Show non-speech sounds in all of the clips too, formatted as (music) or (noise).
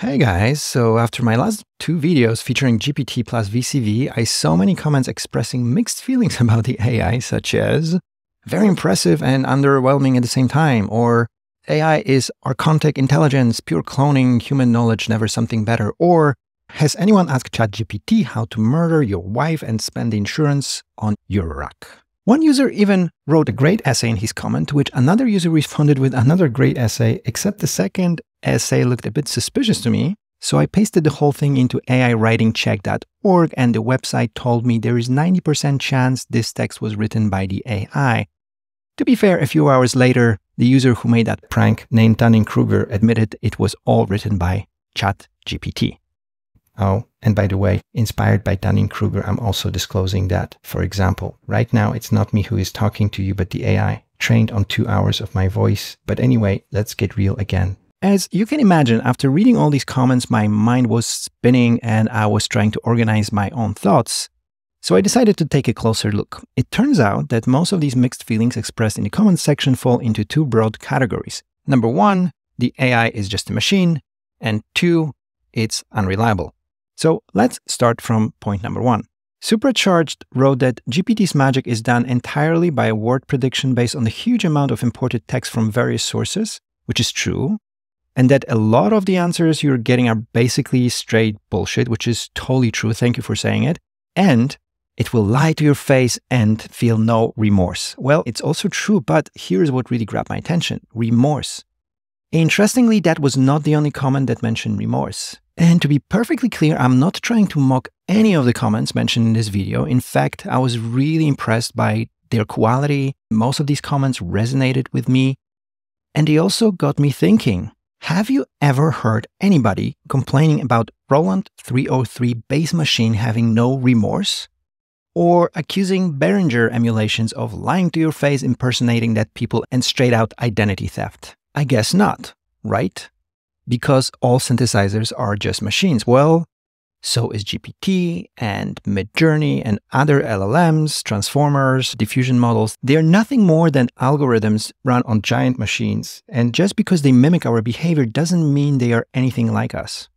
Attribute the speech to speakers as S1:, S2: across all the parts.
S1: Hey guys, so after my last two videos featuring GPT plus VCV, I saw many comments expressing mixed feelings (laughs) about the AI, such as very impressive and underwhelming at the same time, or AI is archontic intelligence, pure cloning, human knowledge, never something better, or has anyone asked ChatGPT how to murder your wife and spend the insurance on Eurorack? One user even wrote a great essay in his comment, to which another user responded with another great essay, except the second essay looked a bit suspicious to me. So I pasted the whole thing into AIWritingCheck.org, and the website told me there is 90% chance this text was written by the AI. To be fair, a few hours later, the user who made that prank, named Dunning-Kruger, admitted it was all written by ChatGPT. Oh, and by the way, inspired by Dunning-Kruger, I'm also disclosing that, for example, right now it's not me who is talking to you, but the AI, trained on two hours of my voice. But anyway, let's get real again. As you can imagine, after reading all these comments, my mind was spinning and I was trying to organize my own thoughts. So I decided to take a closer look. It turns out that most of these mixed feelings expressed in the comments section fall into two broad categories. Number one, the AI is just a machine, and two, it's unreliable. So let's start from point number one. Supercharged wrote that GPT's magic is done entirely by a word prediction based on the huge amount of imported text from various sources, which is true, and that a lot of the answers you're getting are basically straight bullshit, which is totally true. Thank you for saying it. And it will lie to your face and feel no remorse. Well, it's also true, but here's what really grabbed my attention remorse. Interestingly, that was not the only comment that mentioned remorse. And to be perfectly clear, I'm not trying to mock any of the comments mentioned in this video. In fact, I was really impressed by their quality. Most of these comments resonated with me. And they also got me thinking Have you ever heard anybody complaining about Roland 303 bass machine having no remorse? Or accusing Behringer emulations of lying to your face, impersonating that people, and straight out identity theft? I guess not, right? because all synthesizers are just machines. Well, so is GPT and Midjourney and other LLMs, transformers, diffusion models. They're nothing more than algorithms run on giant machines. And just because they mimic our behavior doesn't mean they are anything like us.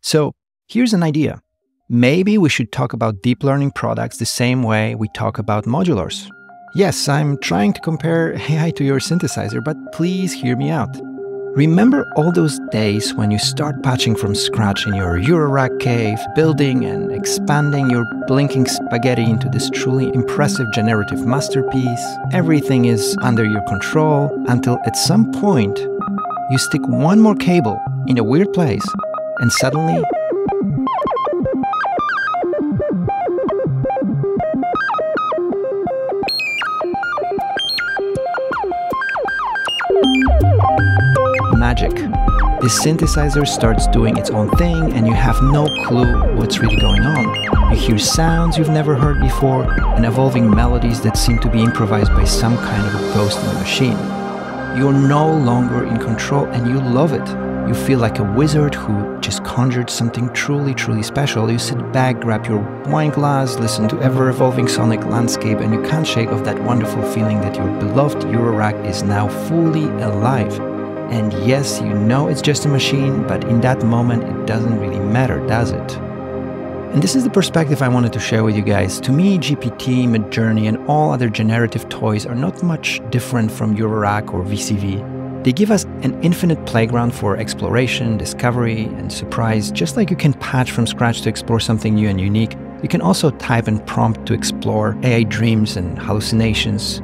S1: So here's an idea. Maybe we should talk about deep learning products the same way we talk about modulars. Yes, I'm trying to compare AI to your synthesizer, but please hear me out. Remember all those days when you start patching from scratch in your Eurorack cave, building and expanding your blinking spaghetti into this truly impressive generative masterpiece? Everything is under your control until at some point you stick one more cable in a weird place and suddenly magic. The synthesizer starts doing its own thing and you have no clue what's really going on. You hear sounds you've never heard before and evolving melodies that seem to be improvised by some kind of a ghost in the machine. You're no longer in control and you love it. You feel like a wizard who just conjured something truly, truly special. You sit back, grab your wine glass, listen to ever evolving sonic landscape, and you can't shake off that wonderful feeling that your beloved Eurorack is now fully alive. And yes, you know it's just a machine, but in that moment, it doesn't really matter, does it? And this is the perspective I wanted to share with you guys. To me, GPT, Midjourney, and all other generative toys are not much different from Eurorack or VCV. They give us an infinite playground for exploration, discovery, and surprise. Just like you can patch from scratch to explore something new and unique, you can also type and prompt to explore AI dreams and hallucinations,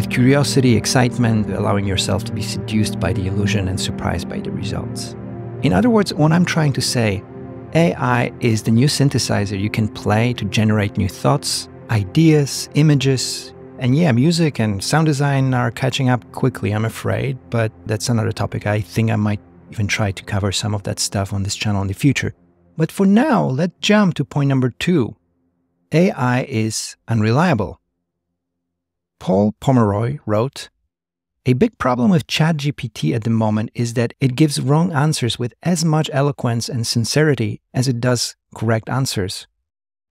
S1: with curiosity, excitement, allowing yourself to be seduced by the illusion and surprised by the results. In other words, what I'm trying to say, AI is the new synthesizer you can play to generate new thoughts, ideas, images, and yeah, music and sound design are catching up quickly, I'm afraid, but that's another topic. I think I might even try to cover some of that stuff on this channel in the future. But for now, let's jump to point number two. AI is unreliable. Paul Pomeroy wrote, a big problem with ChatGPT at the moment is that it gives wrong answers with as much eloquence and sincerity as it does correct answers.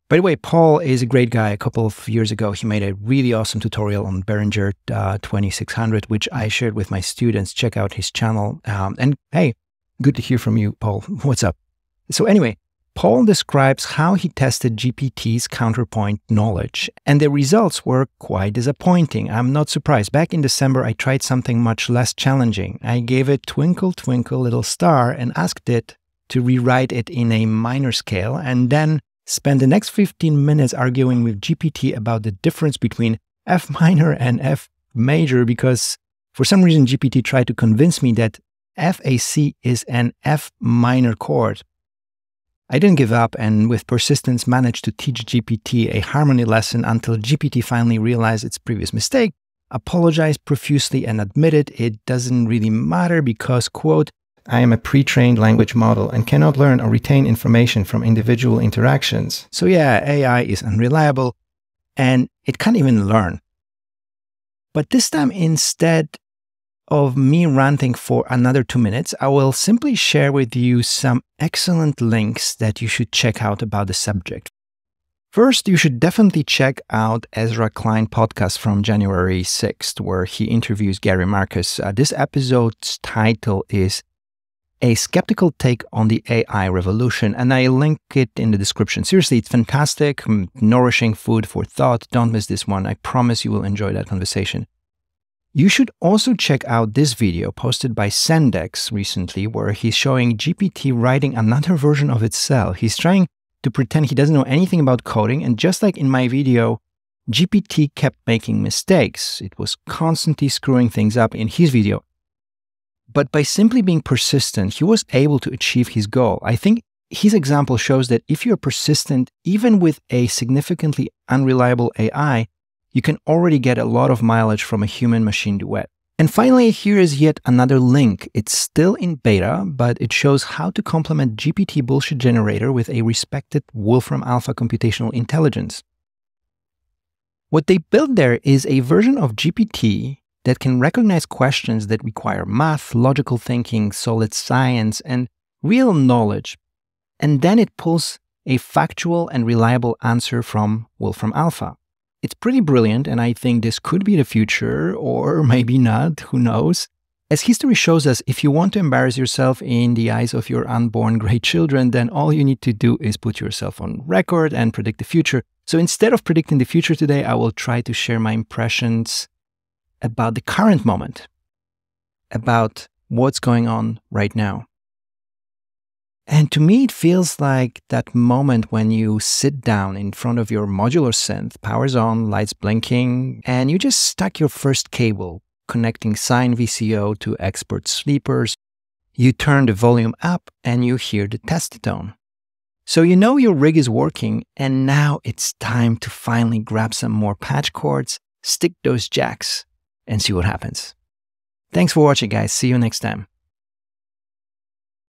S1: By the way, Paul is a great guy. A couple of years ago, he made a really awesome tutorial on Behringer uh, 2600, which I shared with my students. Check out his channel. Um, and hey, Good to hear from you, Paul. (laughs) What's up? So, anyway, Paul describes how he tested GPT's counterpoint knowledge, and the results were quite disappointing. I'm not surprised. Back in December, I tried something much less challenging. I gave it Twinkle, Twinkle, Little Star and asked it to rewrite it in a minor scale, and then spent the next 15 minutes arguing with GPT about the difference between F minor and F major because for some reason GPT tried to convince me that FAC is an F minor chord. I didn't give up and with persistence managed to teach GPT a harmony lesson until GPT finally realized its previous mistake, apologized profusely and admitted it doesn't really matter because, quote, I am a pre trained language model and cannot learn or retain information from individual interactions. So, yeah, AI is unreliable and it can't even learn. But this time, instead of me ranting for another two minutes, I will simply share with you some excellent links that you should check out about the subject. First, you should definitely check out Ezra Klein podcast from January 6th, where he interviews Gary Marcus. Uh, this episode's title is A Skeptical Take on the AI Revolution, and I link it in the description. Seriously, it's fantastic, nourishing food for thought. Don't miss this one. I promise you will enjoy that conversation. You should also check out this video posted by Sentdex recently, where he's showing GPT writing another version of itself. He's trying to pretend he doesn't know anything about coding, and just like in my video, GPT kept making mistakes. It was constantly screwing things up in his video. But by simply being persistent, he was able to achieve his goal. I think his example shows that if you're persistent, even with a significantly unreliable AI, you can already get a lot of mileage from a human machine duet. And finally, here is yet another link. It's still in beta, but it shows how to complement GPT bullshit generator with a respected Wolfram Alpha computational intelligence. What they built there is a version of GPT that can recognize questions that require math, logical thinking, solid science, and real knowledge. And then it pulls a factual and reliable answer from Wolfram Alpha. It's pretty brilliant, and I think this could be the future, or (laughs) maybe not, who knows. As history shows us, if you want to embarrass yourself in the eyes of your unborn (laughs) great children, then all you need to do is put yourself on record and predict the future. So instead of predicting the future today, I will try to share my impressions about the current moment, about what's going on right now. And to me, it feels like that moment when you sit down in front of your modular synth, powers on, lights blinking, and you just stuck your first cable connecting Sine VCO to expert sleepers. You turn the volume up and you hear the test tone. So you know your rig is working, and now it's time to finally grab some more patch cords, stick those jacks, and see what happens. Thanks for watching, guys. See you next time.